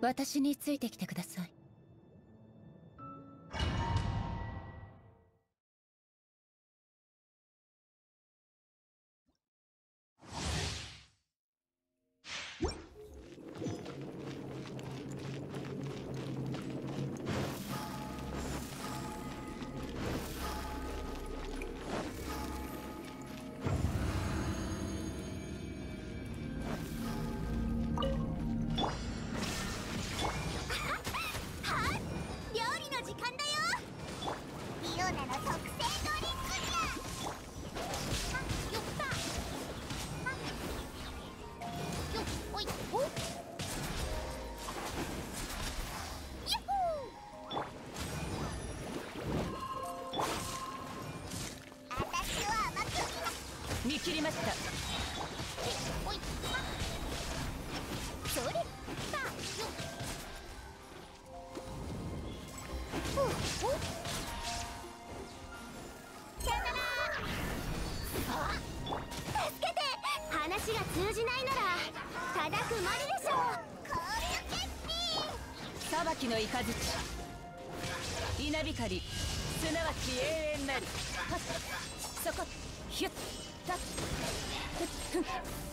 私についてきてください。見切りました。おいあそれだよっほうほうさよなら。あ助けて。話が通じないなら。だくまりでしょう。こういう決定裁きの雷稲光すなわち永遠なり。はっ。そこ。ひゅっタッ。ふっ。ふん